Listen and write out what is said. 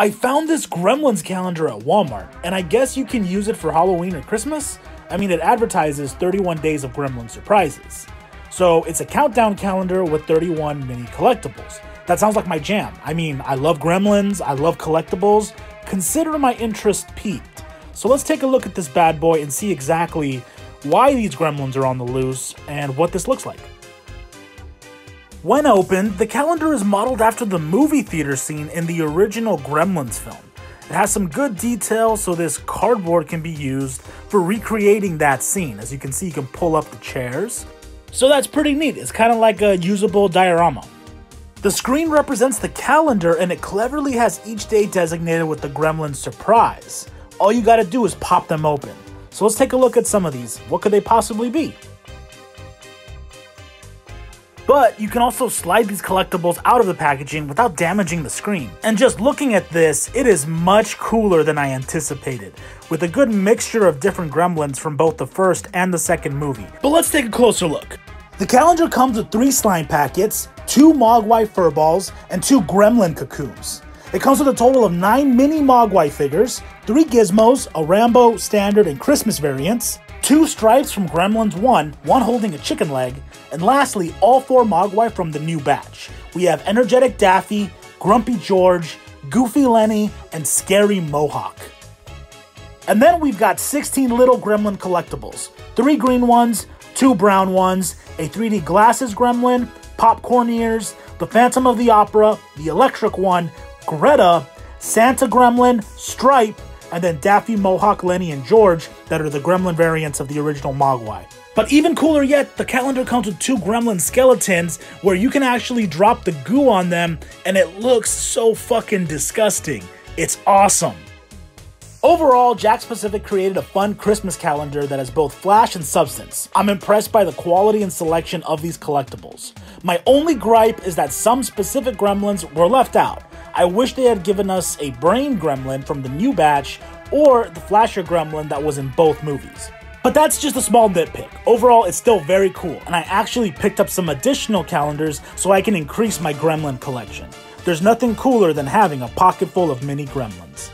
I found this Gremlins calendar at Walmart, and I guess you can use it for Halloween or Christmas. I mean, it advertises 31 days of Gremlin surprises. So it's a countdown calendar with 31 mini collectibles. That sounds like my jam. I mean, I love Gremlins, I love collectibles. Consider my interest piqued. So let's take a look at this bad boy and see exactly why these Gremlins are on the loose and what this looks like. When opened, the calendar is modeled after the movie theater scene in the original Gremlins film. It has some good detail, so this cardboard can be used for recreating that scene. As you can see, you can pull up the chairs. So that's pretty neat. It's kind of like a usable diorama. The screen represents the calendar and it cleverly has each day designated with the Gremlin surprise. All you gotta do is pop them open. So let's take a look at some of these. What could they possibly be? But you can also slide these collectibles out of the packaging without damaging the screen. And just looking at this, it is much cooler than I anticipated, with a good mixture of different gremlins from both the first and the second movie. But let's take a closer look. The calendar comes with three slime packets, two Mogwai furballs, and two gremlin cocoons. It comes with a total of 9 mini Mogwai figures, 3 gizmos, a Rambo, Standard, and Christmas variants, two stripes from Gremlins 1, one holding a chicken leg, and lastly, all four Mogwai from the new batch. We have Energetic Daffy, Grumpy George, Goofy Lenny, and Scary Mohawk. And then we've got 16 little gremlin collectibles. Three green ones, two brown ones, a 3D glasses gremlin, popcorn ears, the Phantom of the Opera, the electric one, Greta, Santa Gremlin, Stripe, and then Daffy, Mohawk, Lenny, and George that are the gremlin variants of the original Mogwai. But even cooler yet, the calendar comes with two gremlin skeletons where you can actually drop the goo on them and it looks so fucking disgusting. It's awesome. Overall, Jakks Pacific created a fun Christmas calendar that has both flash and substance. I'm impressed by the quality and selection of these collectibles. My only gripe is that some specific gremlins were left out. I wish they had given us a brain gremlin from the new batch or the flasher gremlin that was in both movies. But that's just a small nitpick. Overall, it's still very cool, and I actually picked up some additional calendars so I can increase my gremlin collection. There's nothing cooler than having a pocket full of mini gremlins.